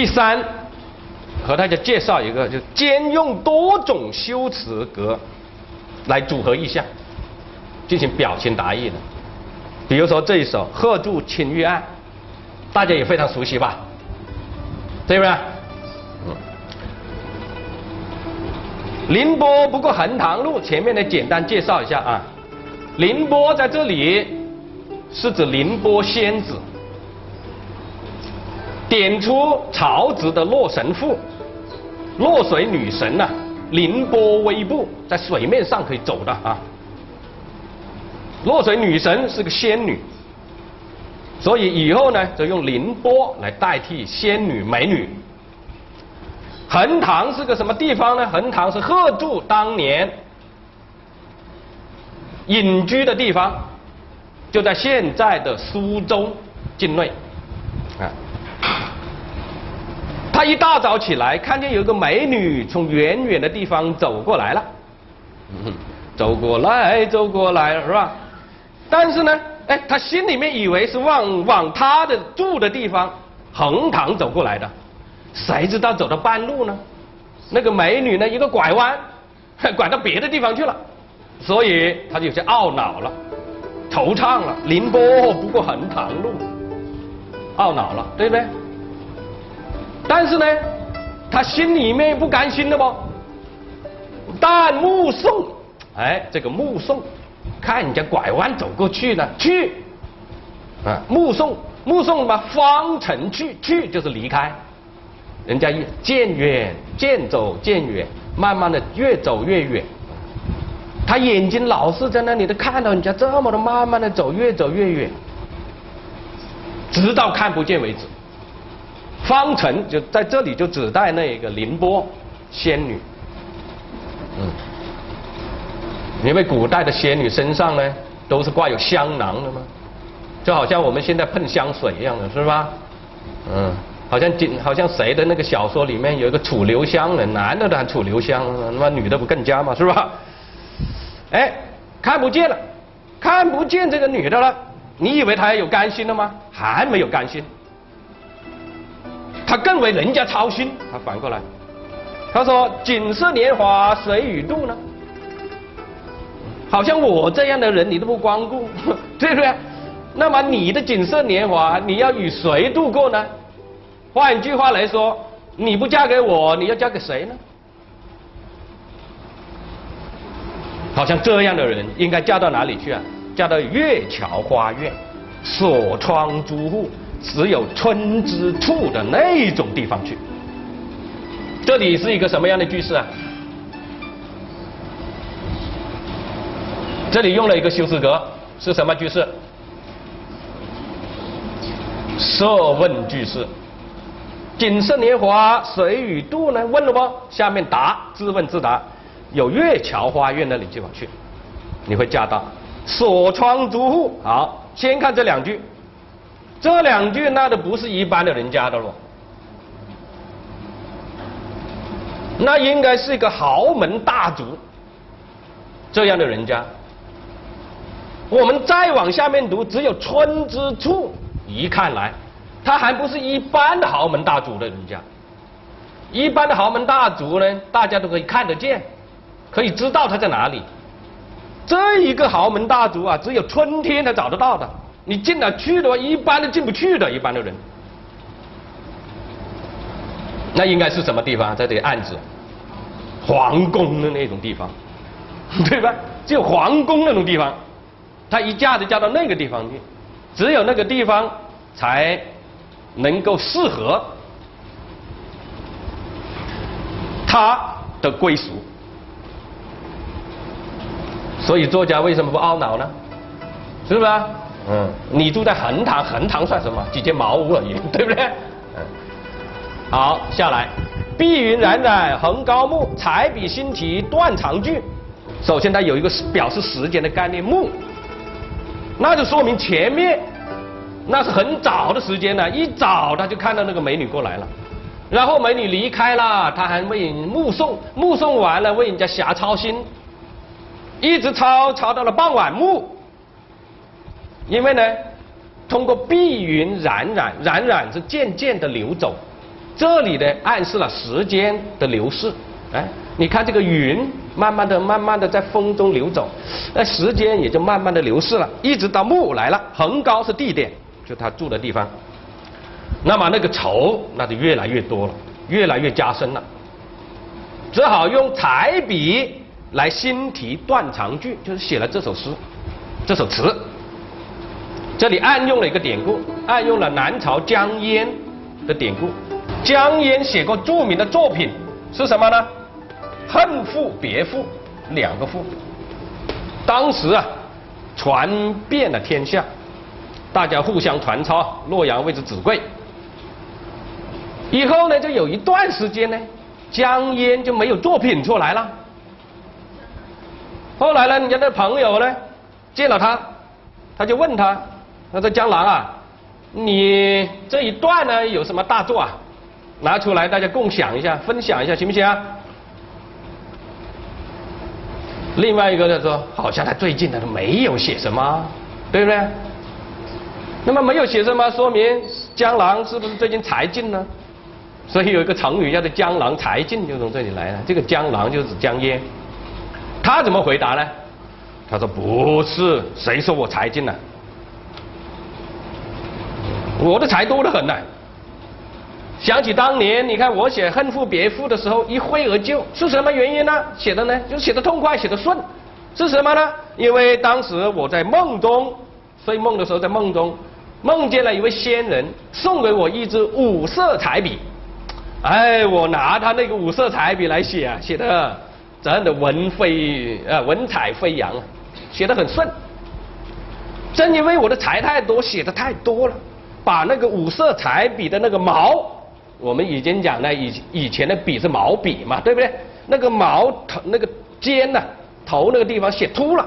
第三，和大家介绍一个，就兼用多种修辞格来组合意象，进行表情达意的。比如说这一首《鹤筑青玉案》，大家也非常熟悉吧？对不对？嗯。凌波不过横塘路，前面呢简单介绍一下啊。凌波在这里是指凌波仙子。点出曹植的《洛神赋》，洛水女神呐，凌波微步，在水面上可以走的啊。洛水女神是个仙女，所以以后呢，就用凌波来代替仙女美女。横塘是个什么地方呢？横塘是贺铸当年隐居的地方，就在现在的苏州境内，啊。他一大早起来，看见有个美女从远远的地方走过来了，走过来，走过来，是吧？但是呢，哎，他心里面以为是往往他的住的地方横塘走过来的，谁知道走到半路呢，那个美女呢一个拐弯，拐到别的地方去了，所以他就有些懊恼了，惆怅了。凌波不过横塘路，懊恼了，对不对？但是呢，他心里面不甘心的不？但目送，哎，这个目送，看人家拐弯走过去呢，去，啊，目送，目送嘛，方程去，去就是离开，人家一渐远，渐走渐远，慢慢的越走越远，他眼睛老是在那里都看到人家这么的慢慢的走，越走越远，直到看不见为止。方程就在这里就指代那个凌波仙女，嗯，因为古代的仙女身上呢都是挂有香囊的嘛，就好像我们现在喷香水一样的是吧？嗯，好像今好像谁的那个小说里面有一个楚留香的，男的都喊楚留香，那么女的不更加嘛是吧？哎，看不见了，看不见这个女的了，你以为她还有甘心了吗？还没有甘心。他更为人家操心，他反过来，他说：“锦瑟年华谁与度呢？好像我这样的人你都不光顾，对不对？那么你的锦瑟年华你要与谁度过呢？换一句话来说，你不嫁给我，你要嫁给谁呢？好像这样的人应该嫁到哪里去啊？嫁到月桥花苑，锁窗朱户。”只有春之处的那种地方去。这里是一个什么样的句式啊？这里用了一个修辞格，是什么句式？设问句式。锦瑟年华谁与度呢？问了不？下面答，自问自答。有月桥花院那里地方去，你会嫁到。锁窗朱户。好，先看这两句。这两句那都不是一般的人家的喽，那应该是一个豪门大族这样的人家。我们再往下面读，只有春之处，一看来，他还不是一般的豪门大族的人家。一般的豪门大族呢，大家都可以看得见，可以知道他在哪里。这一个豪门大族啊，只有春天才找得到的。你进得去的话，一般都进不去的，一般的人。那应该是什么地方？在这里案子皇宫的那种地方，对吧？只有皇宫那种地方，他一嫁就嫁到那个地方去，只有那个地方才能够适合他的归属。所以作家为什么不懊恼呢？是不是？嗯，你住在横塘，横塘算什么？几间茅屋而已，对不对？嗯，好，下来，碧云冉冉横高木，彩笔新题断肠句。首先，它有一个表示时间的概念，木，那就说明前面那是很早的时间了，一早他就看到那个美女过来了，然后美女离开了，他还为目送，目送完了为人家瞎操心，一直操操到了傍晚暮。因为呢，通过碧云冉冉，冉冉是渐渐的流走，这里呢暗示了时间的流逝。哎，你看这个云，慢慢的、慢慢的在风中流走，那时间也就慢慢的流逝了，一直到木来了，横高是地点，就他住的地方。那么那个愁，那就越来越多了，越来越加深了，只好用彩笔来新题断肠句，就是写了这首诗，这首词。这里暗用了一个典故，暗用了南朝江淹的典故。江淹写过著名的作品是什么呢？恨赋别赋，两个赋。当时啊，传遍了天下，大家互相传抄，洛阳为之纸贵。以后呢，就有一段时间呢，江淹就没有作品出来了。后来呢，人家的朋友呢，见了他，他就问他，那这：“江郎啊，你这一段呢有什么大作啊？拿出来大家共享一下，分享一下，行不行啊？”另外一个呢说，好像他最近呢没有写什么，对不对？那么没有写什么，说明江郎是不是最近才尽呢？所以有一个成语叫做“江郎才尽”，就从这里来的。这个江郎就是江淹，他怎么回答呢？他说：“不是，谁说我才尽了？我的才多得很呢。想起当年，你看我写《恨赋别赋》的时候，一挥而就是什么原因呢？写的呢，就写的痛快，写的顺。是什么呢？因为当时我在梦中睡梦的时候，在梦中梦见了一位仙人，送给我一支五色彩笔。”哎，我拿他那个五色彩笔来写啊，写的真的文飞啊，文采飞扬啊，写的很顺。正因为我的才太多，写的太多了，把那个五色彩笔的那个毛，我们已经讲了，以以前的笔是毛笔嘛，对不对？那个毛头那个尖呢，头那个地方写秃了，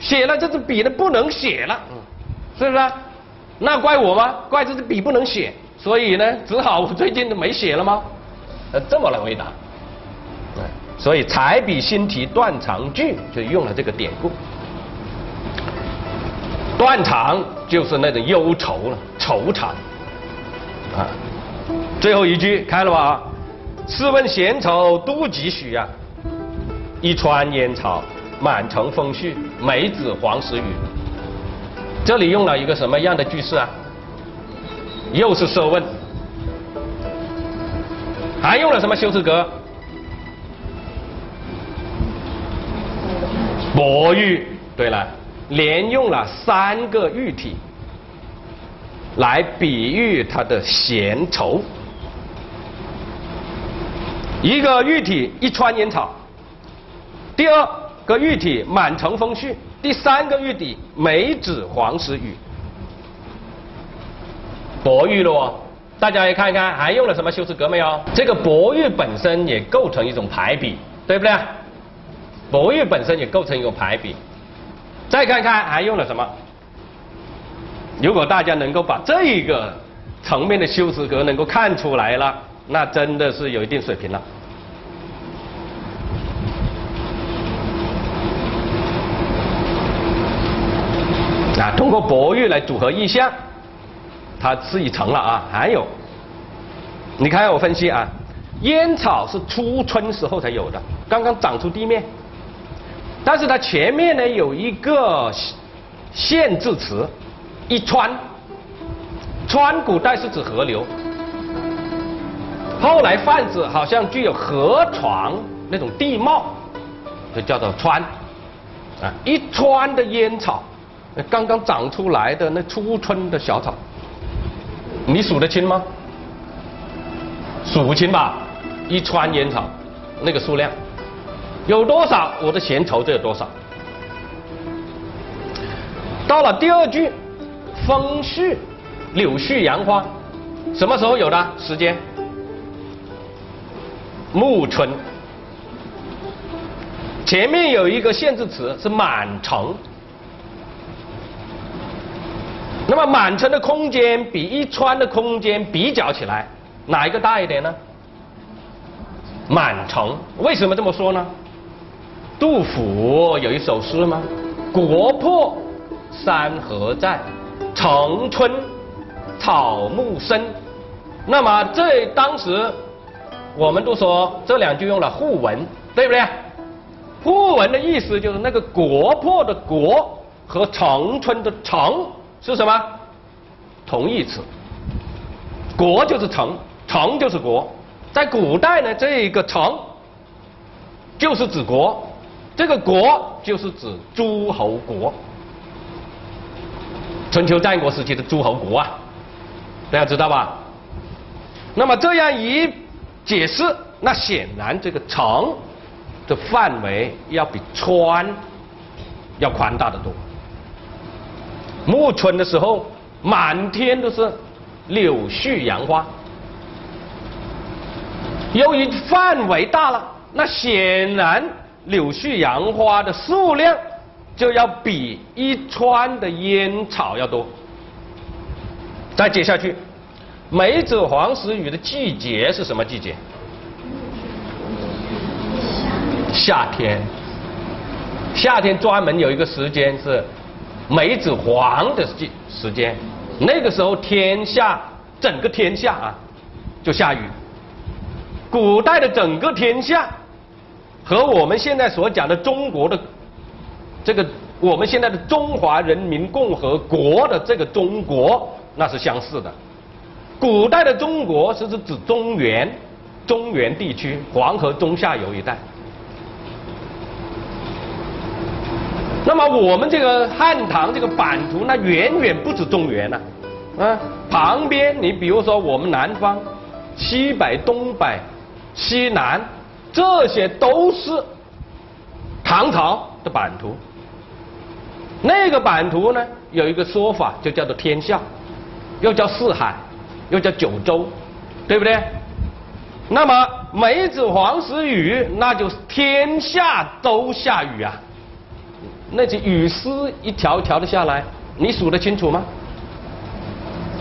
写了这支笔呢不能写了，是不是？那怪我吗？怪这支笔不能写。所以呢，只好我最近都没写了吗？呃，这么来回答。所以彩笔新题断肠句就用了这个典故。断肠就是那种忧愁了，惆怅。啊，最后一句开了吧？试问闲愁都几许啊？一川烟草，满城风絮，梅子黄时雨。这里用了一个什么样的句式啊？又是设问，还用了什么修辞格？博喻。对了，连用了三个喻体来比喻他的闲愁。一个喻体一川烟草，第二个喻体满城风絮，第三个喻体梅子黄时雨。博喻了哦，大家来看一看，还用了什么修辞格没有？这个博喻本身也构成一种排比，对不对？博喻本身也构成一种排比。再看看还用了什么？如果大家能够把这个层面的修辞格能够看出来了，那真的是有一定水平了。啊，通过博喻来组合意象。它是已成了啊，还有，你看我分析啊，烟草是初春时候才有的，刚刚长出地面，但是它前面呢有一个限制词，一川，川古代是指河流，后来泛指好像具有河床那种地貌，就叫做川，啊，一川的烟草，刚刚长出来的那初春的小草。你数得清吗？数不清吧？一川烟草，那个数量有多少？我的闲愁就有多少。到了第二句，风絮，柳絮杨花，什么时候有的？时间？暮春。前面有一个限制词是满城。那么满城的空间比一川的空间比较起来，哪一个大一点呢？满城为什么这么说呢？杜甫有一首诗吗？国破山河在，城春草木深。那么这当时我们都说这两句用了互文，对不对？互文的意思就是那个国破的国和城春的城是什么？同义词。国就是城，城就是国。在古代呢，这个城就是指国，这个国就是指诸侯国。春秋战国时期的诸侯国啊，大家知道吧？那么这样一解释，那显然这个城的范围要比川要宽大的多。暮春的时候，满天都是柳絮杨花。由于范围大了，那显然柳絮杨花的数量。就要比一川的烟草要多。再接下去，梅子黄时雨的季节是什么季节？夏天。夏天专门有一个时间是梅子黄的季时间，那个时候天下整个天下啊就下雨。古代的整个天下和我们现在所讲的中国的。这个我们现在的中华人民共和国的这个中国，那是相似的。古代的中国是指指中原，中原地区黄河中下游一带。那么我们这个汉唐这个版图，那远远不止中原呐，啊，旁边你比如说我们南方，西北、东北、西南，这些都是唐朝的版图。那个版图呢，有一个说法，就叫做天下，又叫四海，又叫九州，对不对？那么梅子黄时雨，那就是天下都下雨啊。那些雨丝一条一条的下来，你数得清楚吗？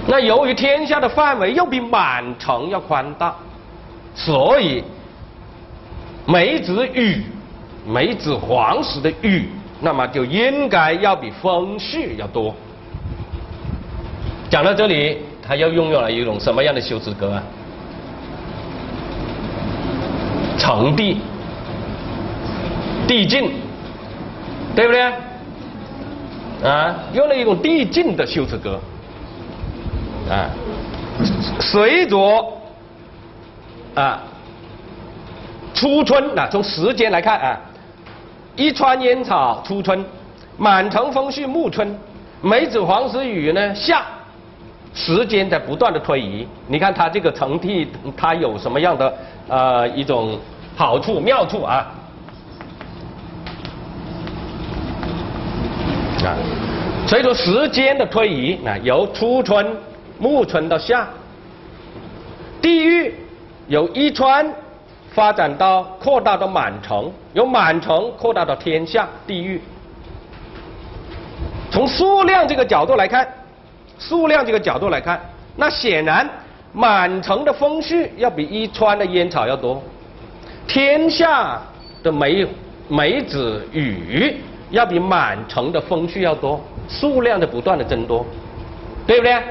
那由于天下的范围又比满城要宽大，所以梅子雨，梅子黄时的雨。那么就应该要比风絮要多。讲到这里，他又运用了一种什么样的修辞格啊？成递、递进，对不对？啊，用了一种递进的修辞格。啊，随着啊初春，啊从时间来看啊。一川烟草初春，满城风絮暮春，梅子黄时雨呢夏，时间在不断的推移。你看它这个成替，它有什么样的呃一种好处妙处啊？啊，随着时间的推移，啊由初春、暮春到夏，地域由一川。发展到扩大到满城，由满城扩大到天下地域。从数量这个角度来看，数量这个角度来看，那显然满城的风絮要比一川的烟草要多，天下的梅梅子雨要比满城的风絮要多，数量的不断的增多，对不对？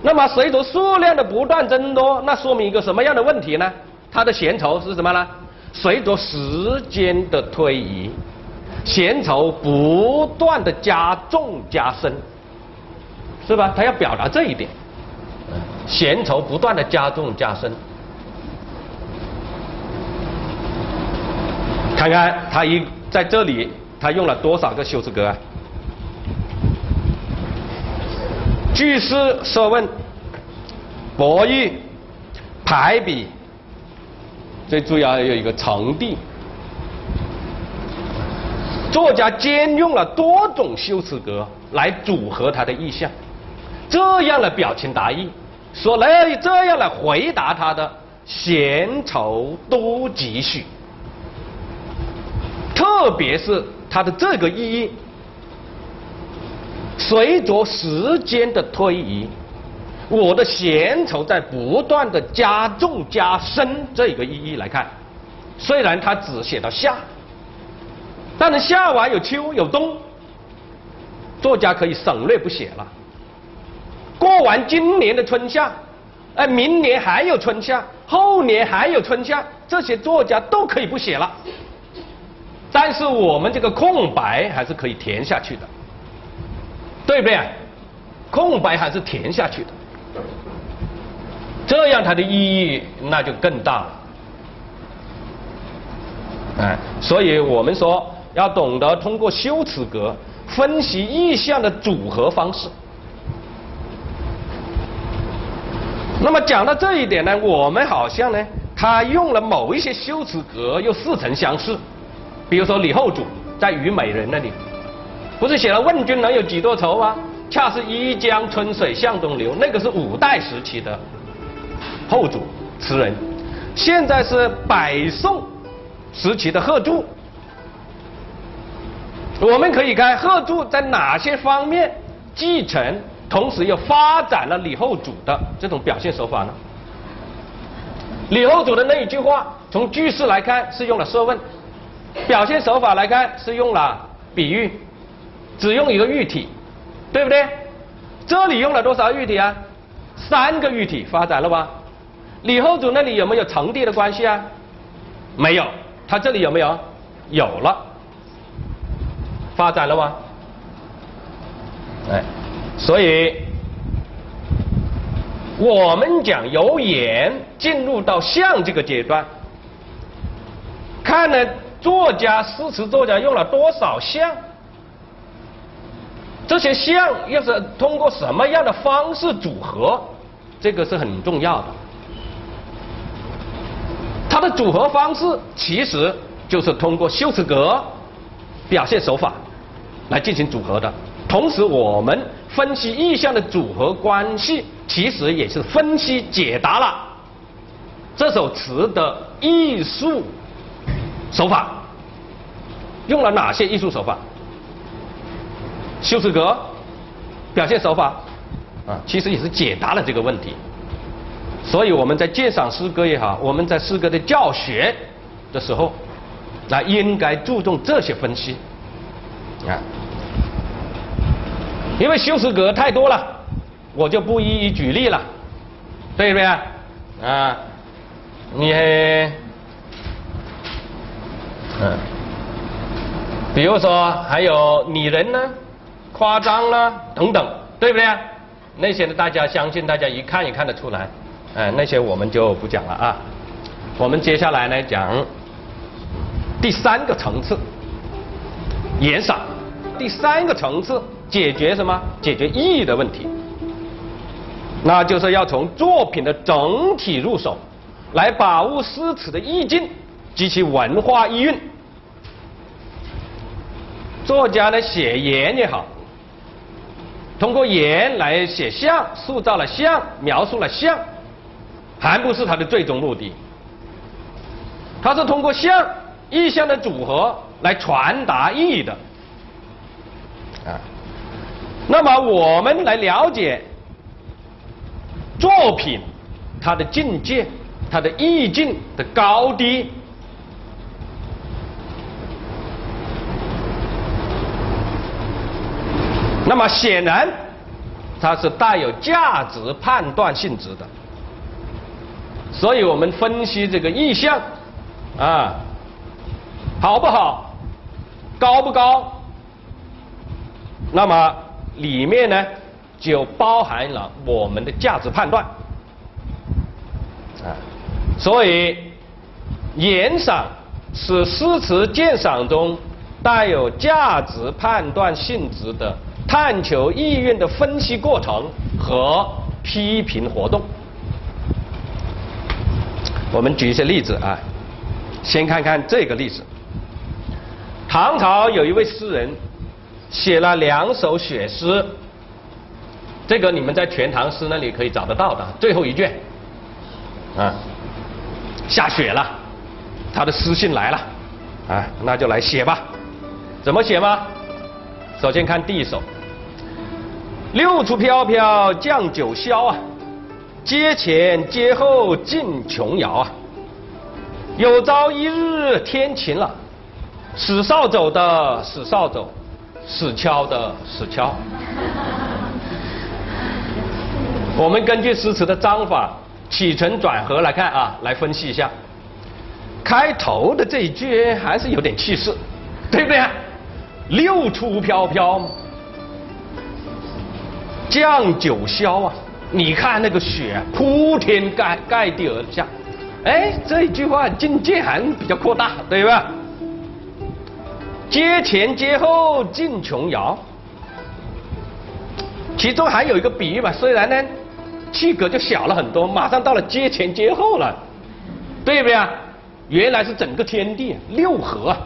那么随着数量的不断增多，那说明一个什么样的问题呢？它的闲愁是什么呢？随着时间的推移，闲愁不断的加重加深，是吧？他要表达这一点，闲愁不断的加重加深。看看他一在这里，他用了多少个修辞格啊？句式、设问、博弈、排比。最主要有一个成递，作家兼用了多种修辞格来组合他的意象，这样来表情达意，说来这样来回答他的闲愁多几许，特别是他的这个意义，随着时间的推移。我的闲愁在不断的加重加深，这个意义来看，虽然他只写到夏，但是夏完有秋有冬，作家可以省略不写了。过完今年的春夏，哎，明年还有春夏，后年还有春夏，这些作家都可以不写了。但是我们这个空白还是可以填下去的，对不对？空白还是填下去的，这样它的意义那就更大了。哎，所以我们说要懂得通过修辞格分析意象的组合方式。那么讲到这一点呢，我们好像呢，他用了某一些修辞格又似曾相识。比如说李后主在《虞美人》那里，不是写了“问君能有几多愁”吗？恰是一江春水向东流，那个是五代时期的后主词人。现在是北宋时期的贺铸，我们可以看贺铸在哪些方面继承，同时又发展了李后主的这种表现手法呢？李后主的那一句话，从句式来看是用了设问。表现手法来看是用了比喻，只用一个喻体，对不对？这里用了多少喻体啊？三个喻体发展了吧？李后主那里有没有成帝的关系啊？没有，他这里有没有？有了，发展了吗？哎，所以我们讲由言进入到象这个阶段，看了。作家诗词作家用了多少象？这些象又是通过什么样的方式组合？这个是很重要的。它的组合方式其实就是通过修辞格、表现手法来进行组合的。同时，我们分析意象的组合关系，其实也是分析解答了这首词的艺术。手法用了哪些艺术手法？修辞格、表现手法啊，其实也是解答了这个问题。所以我们在鉴赏诗歌也好，我们在诗歌的教学的时候，那应该注重这些分析啊。因为修辞格太多了，我就不一一举例了，对不对啊？啊，你。嗯，比如说还有拟人呢、夸张啦等等，对不对啊？那些呢，大家相信大家一看也看得出来，哎，那些我们就不讲了啊。我们接下来呢讲第三个层次，言赏。第三个层次解决什么？解决意义的问题。那就是要从作品的整体入手，来把握诗词的意境。及其文化意蕴，作家呢写言也好，通过言来写像，塑造了像，描述了像，还不是他的最终目的。他是通过像意象的组合来传达意义的。啊，那么我们来了解作品它的境界、它的意境的高低。那么显然，它是带有价值判断性质的，所以我们分析这个意象，啊，好不好，高不高，那么里面呢就包含了我们的价值判断，啊，所以言赏是诗词鉴赏中带有价值判断性质的。探求意蕴的分析过程和批评活动，我们举一些例子啊。先看看这个例子：唐朝有一位诗人写了两首雪诗，这个你们在《全唐诗》那里可以找得到的最后一卷啊。下雪了，他的诗信来了啊，那就来写吧。怎么写吗？首先看第一首。六出飘飘降九霄啊，阶前阶后尽琼瑶啊。有朝一日天晴了，使扫帚的使扫帚，使敲的使敲。我们根据诗词的章法起承转合来看啊，来分析一下。开头的这一句还是有点气势，对不对？六出飘飘，降九霄啊！你看那个雪铺天盖盖地而下，哎，这一句话境界还比较扩大，对吧？阶前阶后尽琼瑶，其中还有一个比喻嘛，虽然呢气格就小了很多，马上到了阶前阶后了，对不对啊？原来是整个天地六合，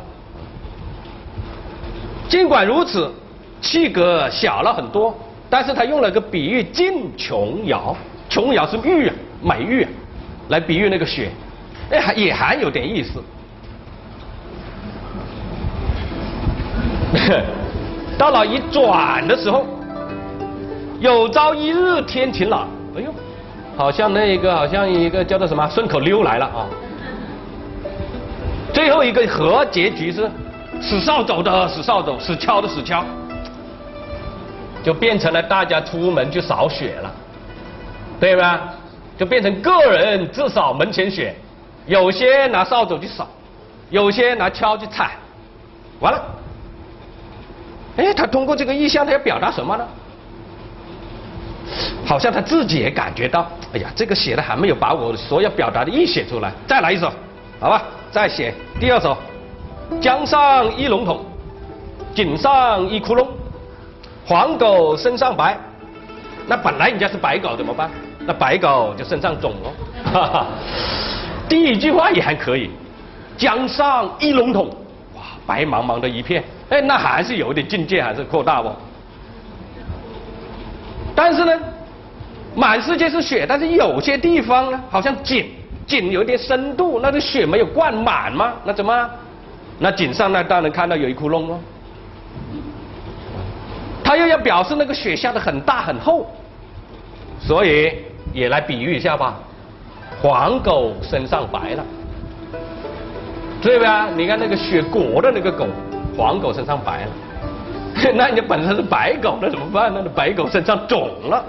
尽管如此，气格小了很多，但是他用了个比喻尽琼瑶，琼瑶是玉啊，美玉啊，来比喻那个雪，哎，还也还有点意思。到了一转的时候，有朝一日天晴朗，哎呦，好像那一个好像一个叫做什么顺口溜来了啊。最后一个和结局是使扫帚的使扫帚，使锹的使锹，就变成了大家出门去扫雪了，对吧？就变成个人自扫门前雪，有些拿扫帚去扫，有些拿锹去铲，完了。哎，他通过这个意象，他要表达什么呢？好像他自己也感觉到，哎呀，这个写的还没有把我所要表达的意写出来，再来一首，好吧？再写第二首，江上一笼桶，井上一窟窿，黄狗身上白，那本来人家是白狗怎么办？那白狗就身上肿了。哈哈，第一句话也还可以，江上一笼桶，哇，白茫茫的一片，哎，那还是有点境界，还是扩大不？但是呢，满世界是雪，但是有些地方呢，好像井。井有点深度，那个雪没有灌满吗？那怎么？那井上那当然看到有一窟窿哦。他又要表示那个雪下的很大很厚，所以也来比喻一下吧。黄狗身上白了，对不对啊？你看那个雪裹的那个狗，黄狗身上白了。那你本身是白狗，那怎么办？那白狗身上肿了，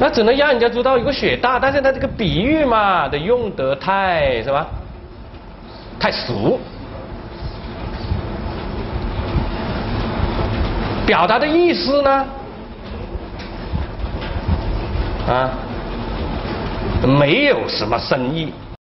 那。只能让人家知道一个雪大，但是他这个比喻嘛，得用得太什么？太俗，表达的意思呢？啊，没有什么深意，